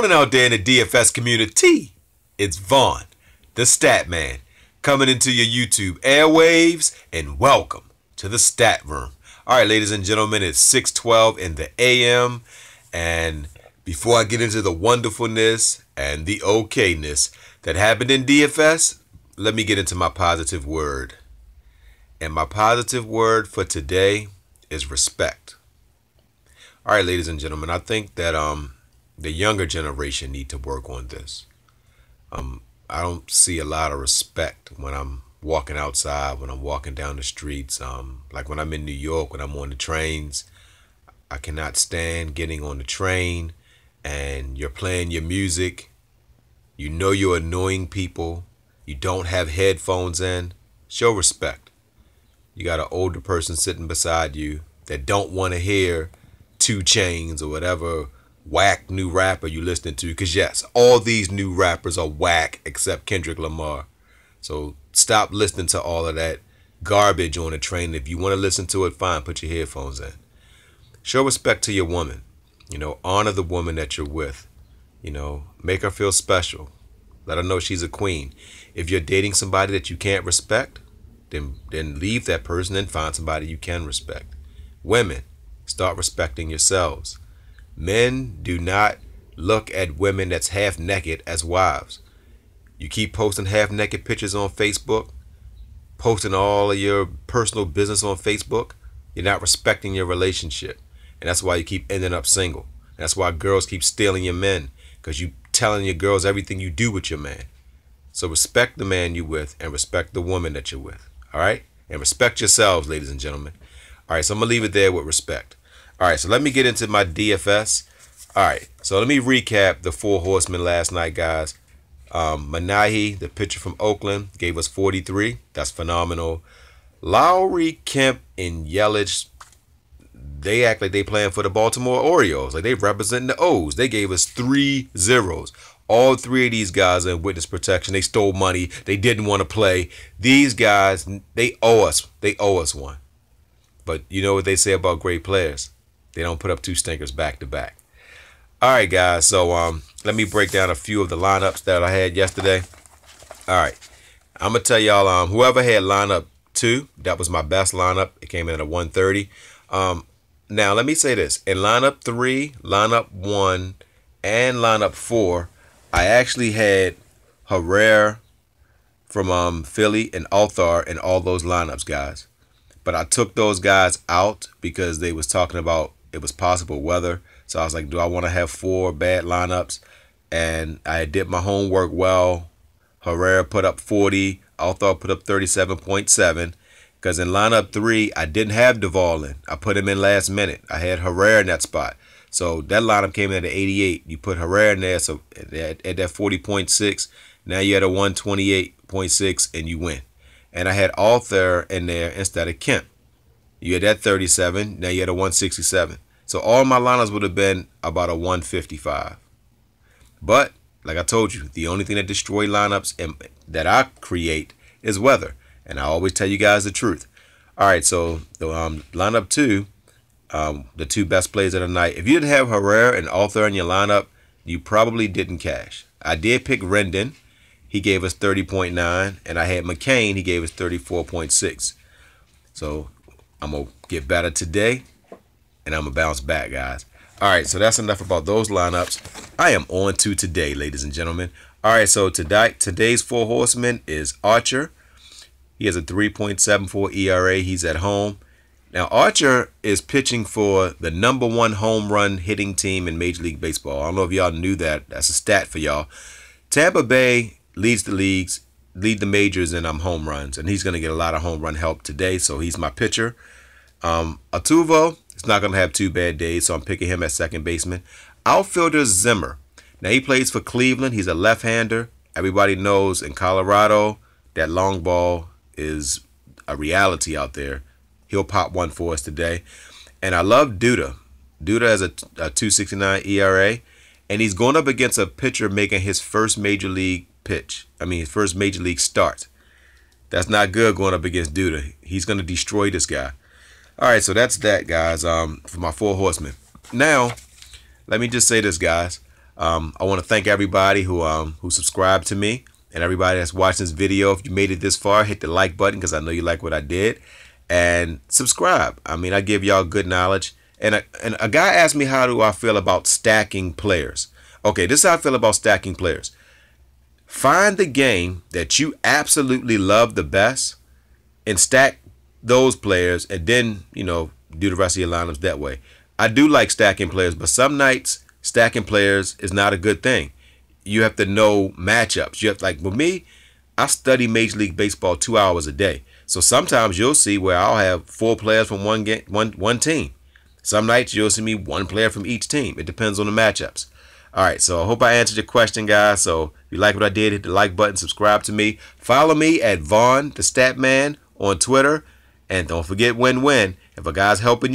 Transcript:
Morning out there in the DFS community. It's Vonn, the Stat Man, coming into your YouTube airwaves, and welcome to the Stat Room. All right, ladies and gentlemen, it's 6:12 in the AM, and before I get into the wonderfulness and the okayness that happened in DFS, let me get into my positive word. And my positive word for today is respect. All right, ladies and gentlemen, I think that um the younger generation need to work on this. Um, I don't see a lot of respect when I'm walking outside, when I'm walking down the streets. Um, like when I'm in New York, when I'm on the trains, I cannot stand getting on the train and you're playing your music. You know you're annoying people. You don't have headphones in. Show respect. You got an older person sitting beside you that don't want to hear 2 Chainz or whatever whack new rapper you listening to because yes all these new rappers are whack except kendrick lamar. So stop listening to all of that garbage on the train. If you want to listen to it fine put your headphones in. Show respect to your woman. You know honor the woman that you're with. You know make her feel special. Let her know she's a queen. If you're dating somebody that you can't respect then then leave that person and find somebody you can respect. Women start respecting yourselves Men do not look at women that's half naked as wives. You keep posting half naked pictures on Facebook, posting all of your personal business on Facebook. You're not respecting your relationship. And that's why you keep ending up single. That's why girls keep stealing your men because you telling your girls everything you do with your man. So respect the man you with and respect the woman that you're with. All right? And respect yourselves, ladies and gentlemen. All right, so I'm going to leave it there with respect. All right, so let me get into my DFS. All right, so let me recap the four horsemen last night, guys. Um, Manaea, the pitcher from Oakland, gave us 43. That's phenomenal. Lowrie, Kemp, and Yelich, they act like they playing for the Baltimore Orioles. Like they representing the O's. They gave us three zeros. All three of these guys are in witness protection. They stole money. They didn't want to play. These guys, they owe us. They owe us one. But you know what they say about great players? They don't put up two stinkers back to back. All right, guys. So um, let me break down a few of the lineups that I had yesterday. All right, I'm gonna tell y'all um, whoever had lineup two, that was my best lineup. It came in at a 130. Um, now let me say this: in lineup three, lineup one, and lineup four, I actually had Herrera from um, Philly and Altherr in all those lineups, guys. But I took those guys out because they was talking about it was possible weather. So I was like, do I want to have four bad lineups? And I did my homework well. Herrera put up 40. Altherr put up 37.7. Because in lineup three, I didn't have Duvall in. I put him in last minute. I had Herrera in that spot. So that lineup came in at 88. You put Herrera in there, so at, at that 40.6, now you had a 128.6 and you win. And I had Altherr in there instead of Kemp. You had that 37. Now you had a 167. So all my lineups would have been about a 155. But like I told you, the only thing that destroy lineups and that I create is weather, and I always tell you guys the truth. All right, so the um, lineup two, um, the two best plays of the night. If you didn't have Herrera and Altherr in your lineup, you probably didn't cash. I did pick Rendon. He gave us 30.9, and I had McCain. He gave us 34.6. So I'm going to get better today, and I'm going to bounce back, guys. All right, so that's enough about those lineups. I am on to today, ladies and gentlemen. All right, so today today's four horsemen is Archer. He has a 3.74 ERA. He's at home. Now, Archer is pitching for the number one home run hitting team in Major League Baseball. I don't know if y'all knew that. That's a stat for y'all. Tampa Bay leads the leagues lead the majors in um, home runs, and he's going to get a lot of home run help today. So he's my pitcher. Um, Altuve is not going to have two bad days, so I'm picking him at second baseman. Outfielder Zimmer. Now he plays for Cleveland. He's a left-hander. Everybody knows in Colorado that long ball is a reality out there. He'll pop one for us today. And I love Duda. Duda has a, a 269 ERA, and he's going up against a pitcher making his first major league pitch. I mean, his first major league start. That's not good going up against Duda. He's going to destroy this guy. All right, so that's that, guys, um, for my four horsemen. Now, let me just say this, guys. Um, I want to thank everybody who um, who subscribed to me and everybody that's watching this video. If you made it this far, hit the like button because I know you like what I did, and subscribe. I mean, I give y'all good knowledge. And a, and a guy asked me how do I feel about stacking players. Okay, this is how I feel about stacking players. Find the game that you absolutely love the best and stack those players and then, you know, do the rest of your lineups that way. I do like stacking players, but some nights stacking players is not a good thing. You have to know matchups. You have like with me, I study Major League Baseball two hours a day. So sometimes you'll see where I'll have four players from one game, one one team. Some nights you'll see me one player from each team. It depends on the matchups. All right, so I hope I answered your question, guys. So if you like what I did, hit the like button, subscribe to me, follow me at Vonn the Stat Man on Twitter, and don't forget win win. If a guy's helping you.